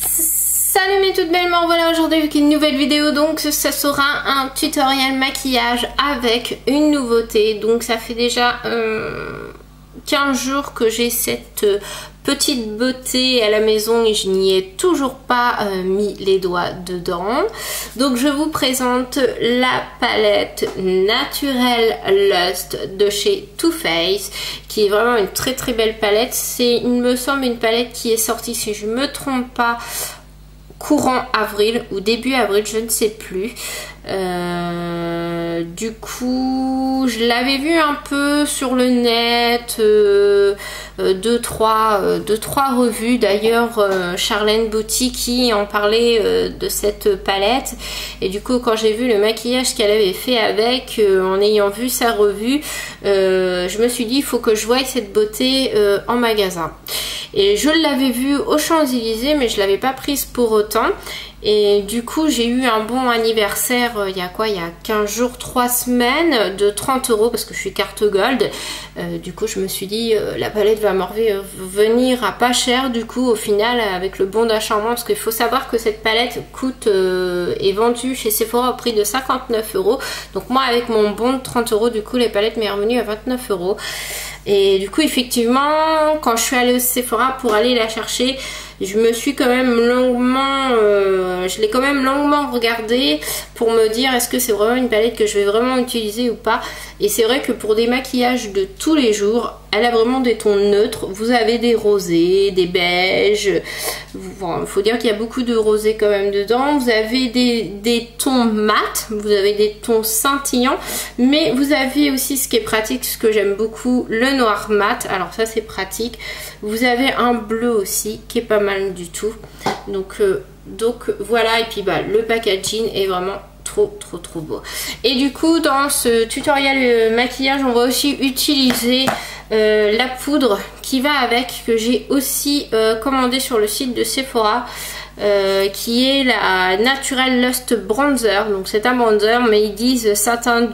Salut mes toutes belles, me voilà aujourd'hui avec une nouvelle vidéo donc ça sera un tutoriel maquillage avec une nouveauté. Donc ça fait déjà euh, 15 jours que j'ai cette euh, petite beauté à la maison et je n'y ai toujours pas euh, mis les doigts dedans. Donc je vous présente la palette Naturel Lust de chez Too Faced qui est vraiment une très très belle palette. C'est il me semble une palette qui est sortie si je me trompe pas courant avril ou début avril, je ne sais plus. Euh, du coup, je l'avais vu un peu sur le net, euh, deux, trois, deux, trois revues. D'ailleurs, Charlène Botti qui en parlait de cette palette. Et du coup, quand j'ai vu le maquillage qu'elle avait fait avec, en ayant vu sa revue, je me suis dit, il faut que je voie cette beauté en magasin. Et je l'avais vue aux Champs-Élysées, mais je l'avais pas prise pour autant. Et du coup, j'ai eu un bon anniversaire euh, il y a quoi Il y a 15 jours, 3 semaines de 30 euros parce que je suis carte gold. Euh, du coup, je me suis dit, euh, la palette va venir à pas cher du coup au final avec le bon d'achat parce qu'il faut savoir que cette palette coûte est vendue chez Sephora au prix de 59 euros. Donc moi, avec mon bon de 30 euros, du coup, les palettes m'est revenue à 29 euros. Et du coup, effectivement, quand je suis allée au Sephora pour aller la chercher, je me suis quand même longuement, euh, je l'ai quand même longuement regardé pour me dire est-ce que c'est vraiment une palette que je vais vraiment utiliser ou pas. Et c'est vrai que pour des maquillages de tous les jours, elle a vraiment des tons neutres. Vous avez des rosés, des beiges. Il faut dire qu'il y a beaucoup de rosés quand même dedans. Vous avez des, des, tons mat, vous avez des tons scintillants. Mais vous avez aussi ce qui est pratique, ce que j'aime beaucoup, le noir mat. Alors ça c'est pratique. Vous avez un bleu aussi qui est pas mal du tout. Donc, euh, voilà. Et puis bah, le packaging est vraiment trop trop trop beau. Et du coup dans ce tutoriel euh, maquillage on va aussi utiliser euh, la poudre qui va avec que j'ai aussi commandé sur le site de Sephora qui est la Natural Lust Bronzer donc c'est un bronzer mais ils disent satin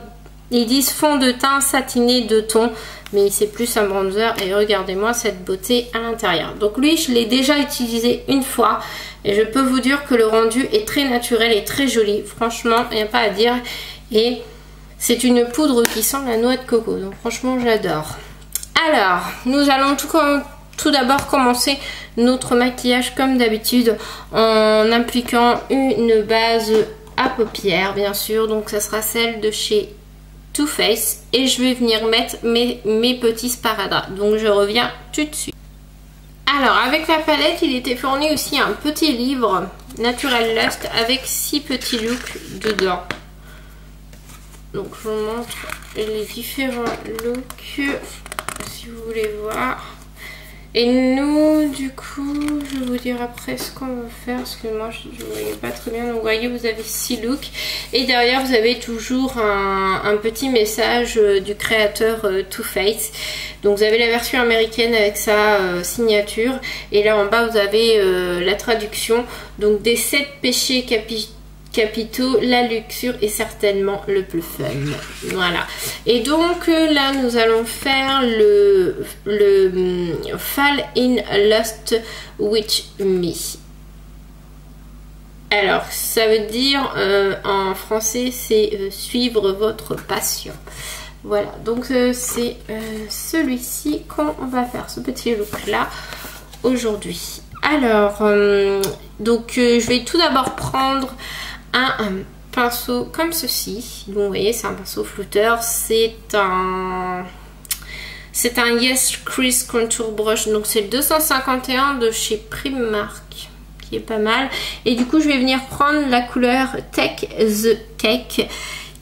ils disent fond de teint satiné de ton mais c'est plus un bronzer et regardez-moi cette beauté à l'intérieur donc lui je l'ai déjà utilisé une fois et je peux vous dire que le rendu est très naturel et très joli. Franchement, il n'y a pas à dire. Et c'est une poudre qui sent la noix de coco. Donc franchement, j'adore. Alors, nous allons tout, tout d'abord commencer notre maquillage comme d'habitude en appliquant une base à paupières, bien sûr. Donc ça sera celle de chez Too Faced. Et je vais venir mettre mes, petits sparadraps. Donc je reviens tout de suite. Alors avec la palette il était fourni aussi un petit livre Natural Lust avec six petits looks dedans. Donc je vous montre les différents looks si vous voulez voir. Et nous, du coup, je vais vous dire après ce qu'on va faire parce que moi je ne voyais pas très bien. Donc vous voyez, vous avez six looks. Et derrière, vous avez toujours un, petit message euh, du créateur euh, Too Faced. Donc vous avez la version américaine avec sa euh, signature. Et là en bas, vous avez la traduction. Donc des sept péchés capitaux capitaux, la luxure est certainement le plus fun. Voilà. Et donc euh, là, nous allons faire le, le hum, Fall in Lust with Me. Alors, ça veut dire euh, en français, c'est euh, suivre votre passion. Voilà, donc c'est celui-ci qu'on va faire, ce petit look-là, aujourd'hui. Alors, donc je vais tout d'abord prendre un, pinceau comme ceci. vous voyez, c'est un pinceau flouteur. C'est un... C'est un Yes Crease Contour Brush. Donc c'est le 251 de chez Primark. Qui est pas mal. Et du coup, je vais venir prendre la couleur Tech The Tech.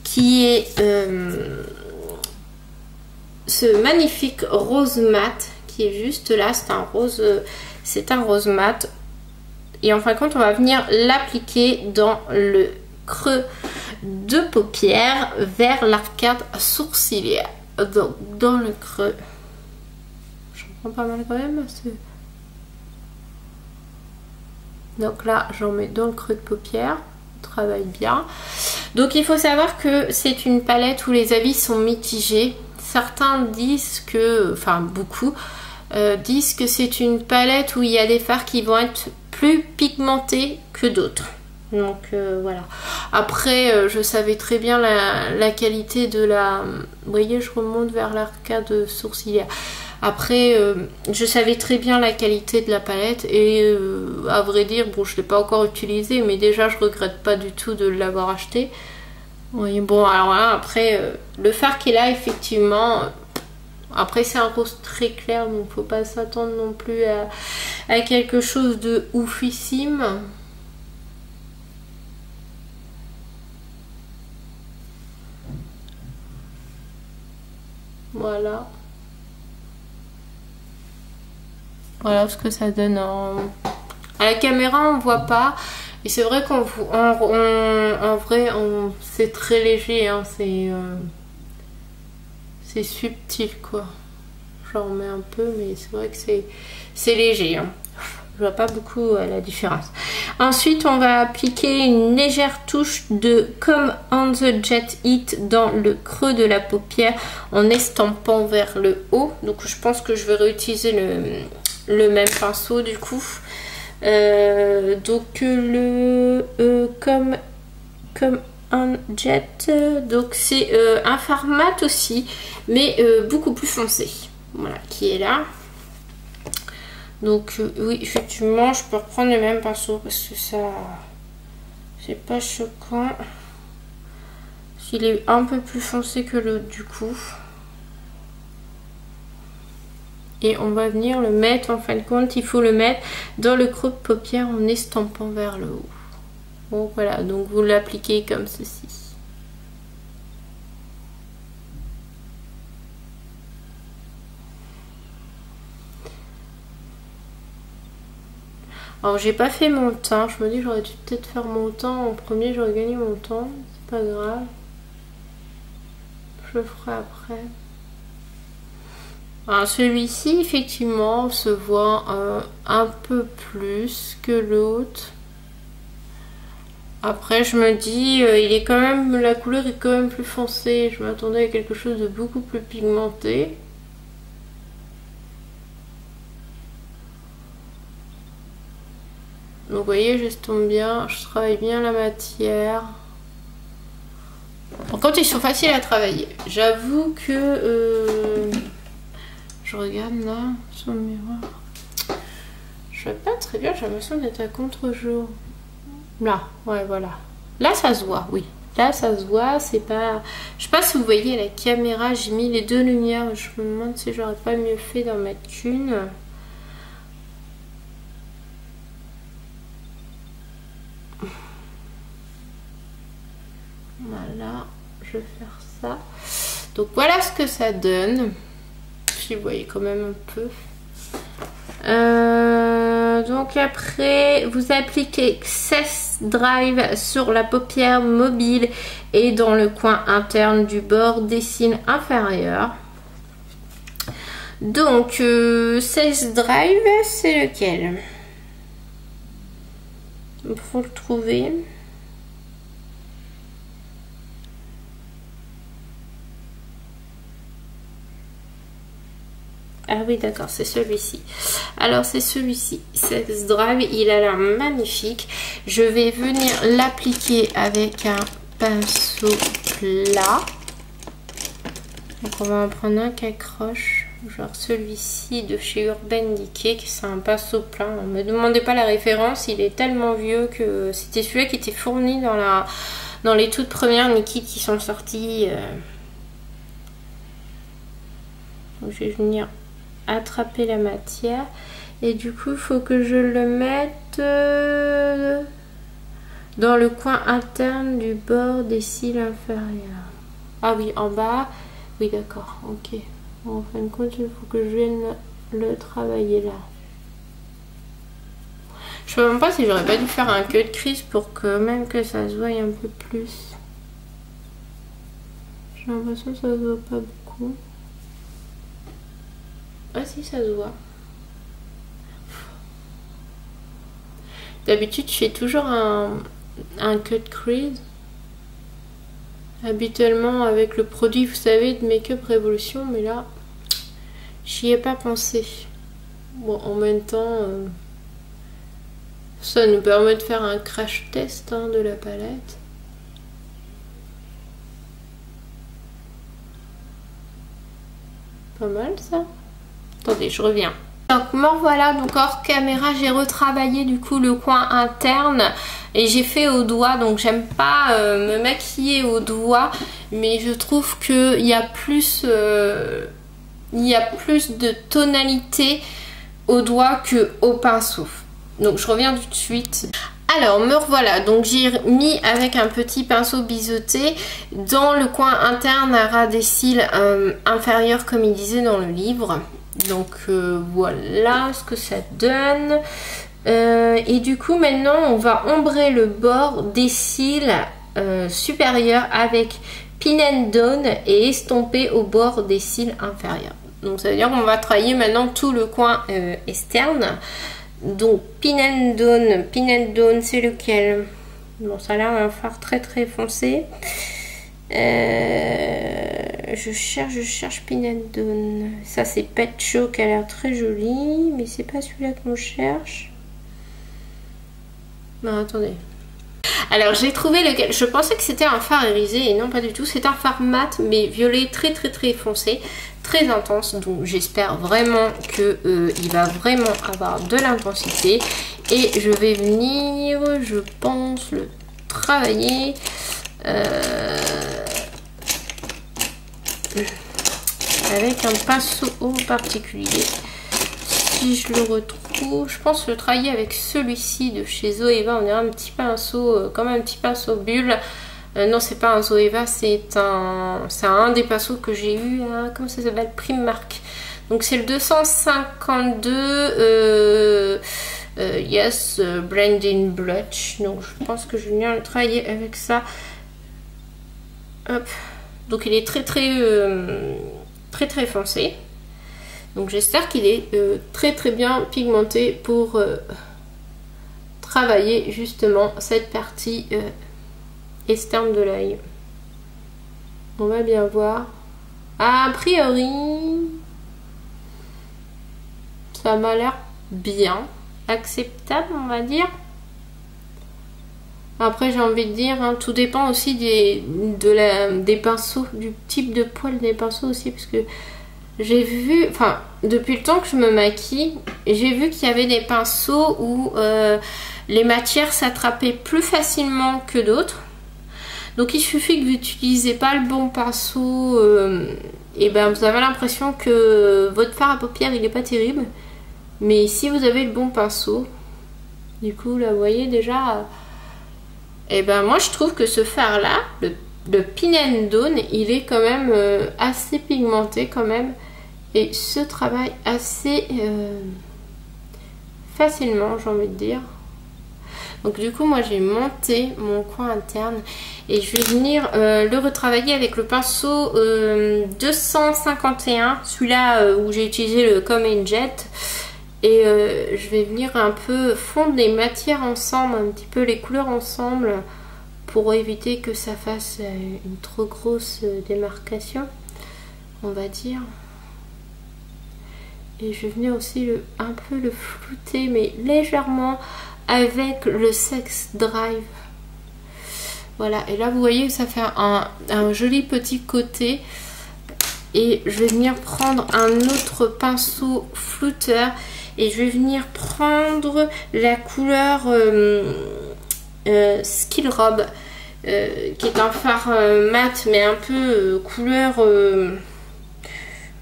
Qui est... Euh, ce magnifique rose mat qui est juste là. C'est un rose... C'est un rose mat et en fin de compte, on va venir l'appliquer dans le creux de paupière vers l'arcade sourcilière. Donc, dans le creux. J'en prends pas mal quand même. Donc là, j'en mets dans le creux de paupière. On travaille bien. Donc il faut savoir que c'est une palette où les avis sont mitigés. Certains disent que, enfin beaucoup, euh, disent que c'est une palette où il y a des fards qui vont être plus que d'autres. Donc euh, voilà. Après, euh, je savais très bien la, qualité de la... Vous voyez, je remonte vers l'arcade sourcilière. Après, euh, je savais très bien la qualité de la palette et à vrai dire, bon, je ne l'ai pas encore utilisée, mais déjà, je regrette pas du tout de l'avoir acheté. Oui, bon, alors là, après, le fard qui est là, effectivement, après, c'est un rose très clair, donc faut pas s'attendre non plus à, à, quelque chose de oufissime. Voilà. Voilà ce que ça donne en... À la caméra, on voit pas. Et c'est vrai qu'en en vrai, c'est très léger. Hein, c'est... Euh, c'est subtil quoi. J'en mets un peu mais c'est vrai que c'est léger. Hein. Je vois pas beaucoup euh, la différence. Ensuite on va appliquer une légère touche de Come on the Jet Heat dans le creux de la paupière en estampant vers le haut. Donc je pense que je vais réutiliser le, même pinceau du coup. Euh, donc le euh, comme comme jet donc c'est un format aussi mais euh, beaucoup plus foncé. Voilà, qui est là. Donc euh, oui, effectivement, je peux reprendre le même pinceau parce que ça, c'est pas choquant. S'il est un peu plus foncé que l'autre du coup. Et on va venir le mettre, en fin de compte, il faut le mettre dans le creux paupière en estampant vers le haut. Bon voilà, donc vous l'appliquez comme ceci. Alors j'ai pas fait mon teint, je me dis j'aurais dû peut-être faire mon teint en premier, j'aurais gagné mon temps, c'est pas grave. Je le ferai après. Celui-ci effectivement se voit euh, un peu plus que l'autre. Après je me dis, euh, il est quand même, la couleur est quand même plus foncée. Je m'attendais à quelque chose de beaucoup plus pigmenté. Donc vous voyez, j'estompe bien, je travaille bien la matière. Par contre, ils sont faciles à travailler. J'avoue que... Euh, je regarde là, sur le miroir. Je vois pas très bien, j'ai l'impression d'être à contre-jour. Là, ouais, voilà. Là, ça se voit, oui. Là, ça se voit, c'est pas... Je sais pas si vous voyez la caméra, j'ai mis les deux lumières. Je me demande si j'aurais pas mieux fait d'en mettre qu'une. Voilà, je vais faire ça. Donc voilà ce que ça donne. Si vous voyez quand même un peu. Donc après, vous appliquez Cess Drive sur la paupière mobile et dans le coin interne du bord des cils inférieurs. Donc, euh, Drive, c'est lequel? Il faut le trouver. Ah oui, d'accord, c'est celui-ci. Alors, c'est celui-ci. Sex Drive, il a l'air magnifique. Je vais venir l'appliquer avec un pinceau plat. Donc, on va en prendre un qui accroche. Genre celui-ci de chez Urban Decay, qui c'est un pinceau plat. Ne me demandez pas la référence, il est tellement vieux que c'était celui qui était fourni dans, la, dans les toutes premières Nikki qui sont sorties. Euh. Donc, je vais venir attraper la matière. Et du coup, il faut que je le mette euh, dans le coin interne du bord des cils inférieurs. Ah oui, en bas. Oui, d'accord, ok. en fin de compte, il faut que je vienne le travailler là. Je sais même pas si j'aurais pas dû faire un queue de crise pour que même que ça se voie un peu plus. J'ai l'impression que ça se voit pas beaucoup. Ah si, ça se voit. D'habitude, je fais toujours un, un cut crease. Habituellement avec le produit, vous savez, de Make Up Révolution, mais là, j'y ai pas pensé. Bon, en même temps, euh, Ça nous permet de faire un crash test hein, de la palette. Pas mal ça. Attendez, je reviens. Donc me voilà, donc hors caméra, j'ai retravaillé du coup le coin interne et j'ai fait au doigt. Donc j'aime pas euh, me maquiller au doigt, mais je trouve qu'il y a plus, euh, il y a plus de tonalité au doigt que au pinceau. Donc je reviens tout de suite. Alors me revoilà, donc j'ai mis avec un petit pinceau biseauté dans le coin interne à ras des cils euh, inférieurs comme il disait dans le livre. Donc euh, voilà ce que ça donne. Euh, et du coup maintenant on va ombrer le bord des cils supérieurs avec Pin and Down et estomper au bord des cils inférieurs. Donc ça veut dire qu'on va travailler maintenant tout le coin externe. Donc Pin and Dawn, Pin and Dawn c'est lequel? Bon ça a l'air d'un phare très très foncé. Euh, je cherche, je cherche Pin and Dawn. Ça c'est Show qui a l'air très joli, mais c'est pas celui-là qu'on cherche. Non attendez. Alors j'ai trouvé lequel, je pensais que c'était un phare irisé et non pas du tout, c'est un phare mat mais violet très très très foncé très intense donc j'espère vraiment que euh, va vraiment avoir de l'intensité et je vais venir je pense le travailler avec un pinceau particulier si je le retrouve je pense le travailler avec celui-ci de chez Zoeva on dirait un petit pinceau euh, comme un petit pinceau bulle euh, non, c'est pas un Zoeva, c'est un, c'est un des pinceaux que j'ai eu, hein, comment ça s'appelle? Primark. Donc c'est le 252 euh, euh, Yes Branding Blush. Donc je pense que je vais bien le travailler avec ça. Donc il est très très très très foncé. Donc j'espère qu'il est très très bien pigmenté pour travailler justement cette partie externe de l'œil. On va bien voir. A priori, ça m'a l'air bien, acceptable on va dire. Après j'ai envie de dire, hein, tout dépend aussi des, de la, des pinceaux, du type de poil des pinceaux aussi, parce que j'ai vu, enfin depuis le temps que je me maquille, j'ai vu qu'il y avait des pinceaux où euh, les matières s'attrapaient plus facilement que d'autres. Donc il suffit que vous n'utilisez pas le bon pinceau euh, et ben vous avez l'impression que votre fard à paupières il n'est pas terrible. Mais si vous avez le bon pinceau, du coup là vous voyez déjà, et ben moi je trouve que ce fard là, le, le Pin and Dawn, il est quand même euh, assez pigmenté quand même et se travaille assez euh, facilement j'ai envie de dire. Donc du coup moi j'ai monté mon coin interne et je vais venir euh, le retravailler avec le pinceau 251, euh, celui-là où j'ai utilisé le Common Jet. Et je vais venir un peu fondre les matières ensemble, un petit peu les couleurs ensemble pour éviter que ça fasse une trop grosse démarcation, on va dire. Et je vais venir aussi le, un peu le flouter, mais légèrement avec le Sex Drive. Voilà, et là vous voyez que ça fait un, joli petit côté. Et je vais venir prendre un autre pinceau flouteur et je vais venir prendre la couleur euh, euh, Skill Rob euh, qui est un phare mat mais un peu couleur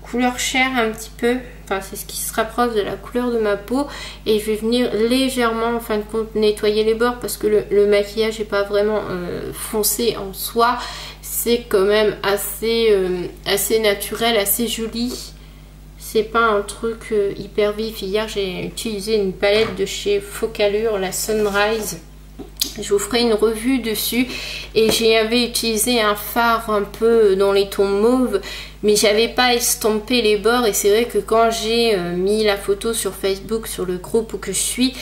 couleur chair un petit peu. C'est ce qui se rapproche de la couleur de ma peau. Et je vais venir légèrement en fin de compte nettoyer les bords parce que le, maquillage n'est pas vraiment foncé en soi. C'est quand même assez, assez naturel, assez joli c'est pas un truc euh, hyper vif. Hier j'ai utilisé une palette de chez Focalure, la Sunrise. Je vous ferai une revue dessus. Et j'avais utilisé un phare un peu dans les tons mauves mais j'avais pas estompé les bords. Et c'est vrai que quand j'ai euh, mis la photo sur Facebook sur le groupe où que je suis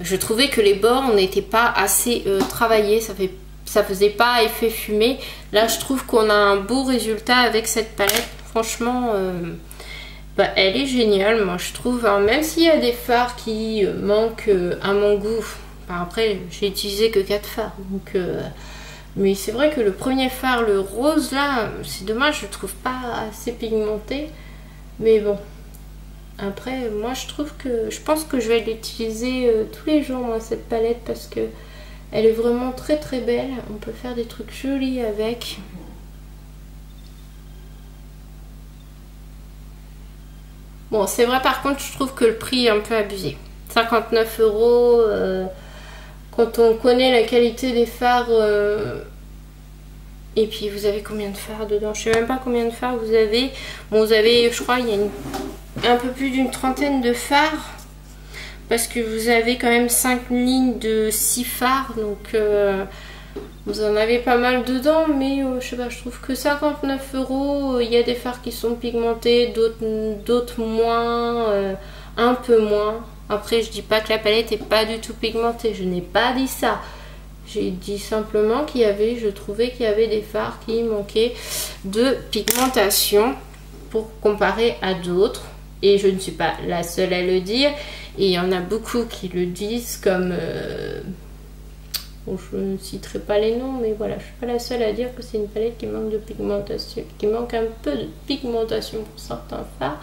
je trouvais que les bords n'étaient pas assez euh, travaillés. Ça fait faisait pas effet fumé. Là je trouve qu'on a un beau résultat avec cette palette. Franchement bah, elle est géniale moi je trouve hein. même s'il y a des fards qui manquent à mon goût après, j'ai utilisé que 4 fards. Donc, euh, mais c'est vrai que le premier fard, le rose, là, c'est dommage, je le trouve pas assez pigmenté. Mais bon. Après, moi, je trouve que... Je pense que je vais l'utiliser euh, tous les jours, moi, cette palette, parce que elle est vraiment très très belle. On peut faire des trucs jolis avec. Bon, c'est vrai, par contre, je trouve que le prix est un peu abusé. 59 euros... Euh, quand on connaît la qualité des fards euh, et puis vous avez combien de fards dedans? Je sais même pas combien de fards vous avez bon vous avez je crois il y a un peu plus d'une trentaine de fards parce que vous avez quand même 5 lignes de 6 fards donc euh, vous en avez pas mal dedans mais euh, je sais pas je trouve que 59 euros il y a des fards qui sont pigmentés d'autres moins un peu moins après, je dis pas que la palette est pas du tout pigmentée. Je n'ai pas dit ça. J'ai dit simplement qu'il y avait, je trouvais qu'il y avait des fards qui manquaient de pigmentation pour comparer à d'autres. Et je ne suis pas la seule à le dire. Et il y en a beaucoup qui le disent comme... Euh, je ne citerai pas les noms, mais voilà, je suis pas la seule à dire que c'est une palette qui manque de pigmentation, qui manque un peu de pigmentation pour certains fards.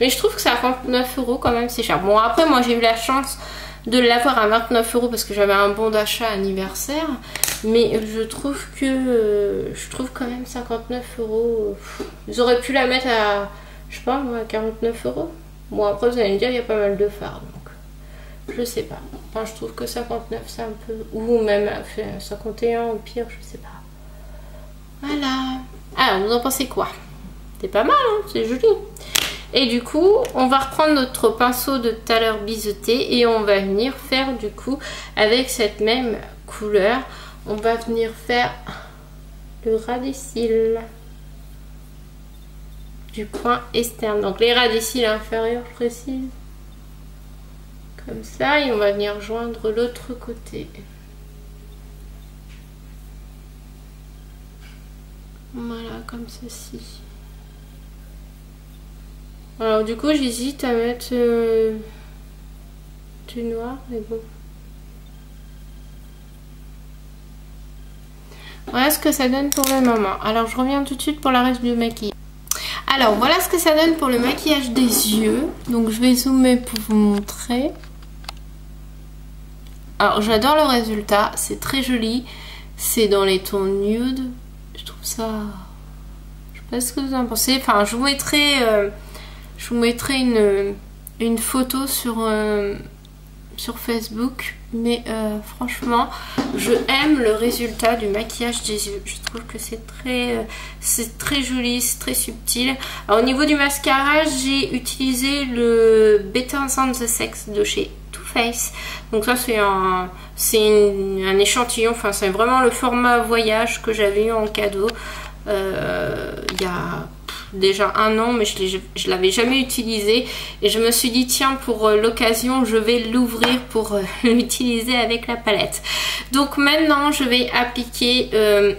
Mais je trouve que ça 29 euros quand même, c'est cher. Bon, après, moi j'ai eu la chance de l'avoir à 29 euros parce que j'avais un bon d'achat anniversaire. Mais je trouve que je trouve quand même 59 euros. Ils auraient pu la mettre à, je sais à 49 euros. Bon, après, vous allez me dire, il y a pas mal de fards. Je sais pas. Enfin, je trouve que 59, c'est un peu... Ou même 51 au pire, je sais pas. Voilà. Alors, vous en pensez quoi? C'est pas mal, hein C'est joli. Et du coup, on va reprendre notre pinceau de tout à l'heure biseauté et on va venir faire du coup avec cette même couleur. On va venir faire le ras des cils du coin externe. Donc les ras des cils inférieurs, je précise comme ça et on va venir joindre l'autre côté. Voilà comme ceci. Alors du coup j'hésite à mettre euh, du noir mais bon. Voilà ce que ça donne pour le moment. Alors je reviens tout de suite pour la reste du maquillage. Alors voilà ce que ça donne pour le maquillage des yeux. Donc je vais zoomer pour vous montrer alors j'adore le résultat, c'est très joli. C'est dans les tons nude. Je trouve ça... Je sais pas ce que vous en pensez. Enfin, je vous mettrai, euh, je vous mettrai une, une photo sur, euh, sur Facebook. Mais euh, franchement, je aime le résultat du maquillage des yeux. Je trouve que c'est très, c'est très joli, c'est très subtil. Alors, au niveau du mascara, j'ai utilisé le Better Than the Sex de chez Face. Donc ça c'est un, un échantillon, enfin c'est vraiment le format voyage que j'avais eu en cadeau euh, il y a déjà un an mais je l'avais jamais utilisé. Et je me suis dit tiens pour euh, l'occasion je vais l'ouvrir pour euh, l'utiliser avec la palette. Donc maintenant je vais appliquer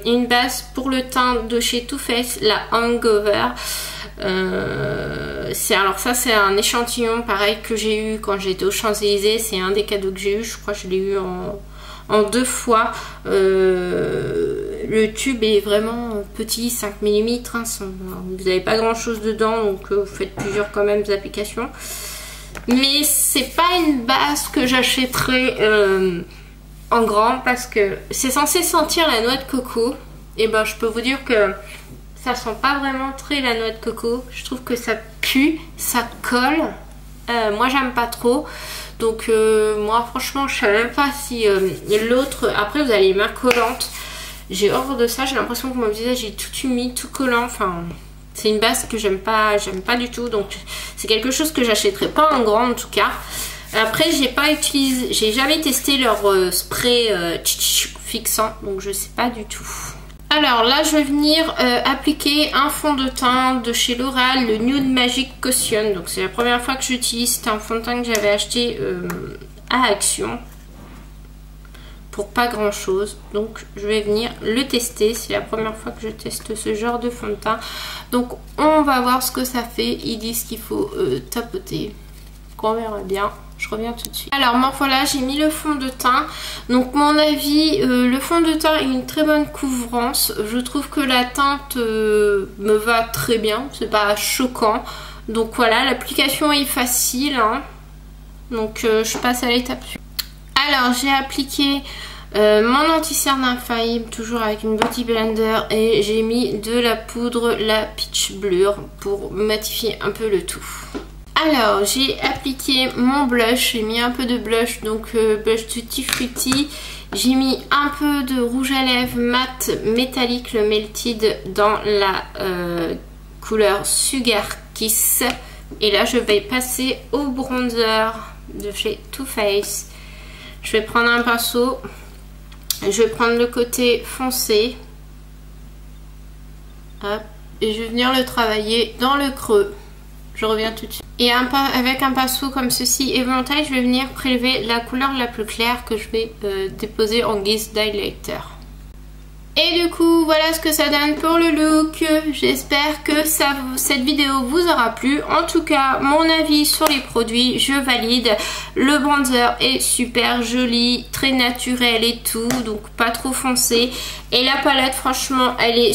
une base pour le teint de chez Too Faced la Hangover euh, alors ça c'est un échantillon pareil que j'ai eu quand j'étais aux Champs-Élysées. C'est un des cadeaux que j'ai eu. Je crois que je l'ai eu en, deux fois. Euh, le tube est vraiment petit, 5 mm. Hein, vous n'avez pas grand chose dedans, donc euh, vous faites plusieurs quand même applications. Mais c'est pas une base que j'achèterai en grand parce que c'est censé sentir la noix de coco. Et ben je peux vous dire que ça sent pas vraiment très la noix de coco. Je trouve que ça pue, ça colle. Euh, moi j'aime pas trop. Donc euh, moi franchement je sais même pas si euh, l'autre... Après vous avez les mains collantes. J'ai hors de ça, j'ai l'impression que mon visage est tout humide, tout collant. Enfin c'est une base que j'aime pas, j'aime pas du tout. Donc c'est quelque chose que j'achèterai pas en grand en tout cas. Après j'ai pas utilisé, j'ai jamais testé leur spray fixant. Donc je sais pas du tout. Alors là, je vais venir euh, appliquer un fond de teint de chez L'Oréal, le Nude Magic Caution. Donc c'est la première fois que j'utilise. C'était un fond de teint que j'avais acheté euh, à Action pour pas grand chose. Donc je vais venir le tester. C'est la première fois que je teste ce genre de fond de teint. Donc on va voir ce que ça fait. Ils disent qu'il faut euh, tapoter. Qu'on verra bien. Je reviens tout de suite. Alors moi voilà, j'ai mis le fond de teint. Donc mon avis, euh, le fond de teint est une très bonne couvrance. Je trouve que la teinte euh, me va très bien. C'est pas choquant. Donc voilà, l'application est facile. Hein. Donc euh, je passe à l'étape suivante. Alors j'ai appliqué mon anti-cerne infaillible toujours avec une body blender et j'ai mis de la poudre la Peach Blur pour matifier un peu le tout. Alors, j'ai appliqué mon blush. J'ai mis un peu de blush, donc euh, blush Tutti Frutti. J'ai mis un peu de rouge à lèvres mat métallique, le Melted, dans la euh, couleur Sugar Kiss. Et là, je vais passer au bronzer de chez Too Faced. Je vais prendre un pinceau. Je vais prendre le côté foncé. Et je vais venir le travailler dans le creux. Je reviens tout de suite. Et avec un pinceau comme ceci éventail, je vais venir prélever la couleur la plus claire que je vais euh, déposer en guise d'highlighter. Et du coup, voilà ce que ça donne pour le look. J'espère que cette vidéo vous aura plu. En tout cas, mon avis sur les produits, je valide. Le bronzer est super joli, très naturel et tout, donc pas trop foncé. Et la palette, franchement, elle est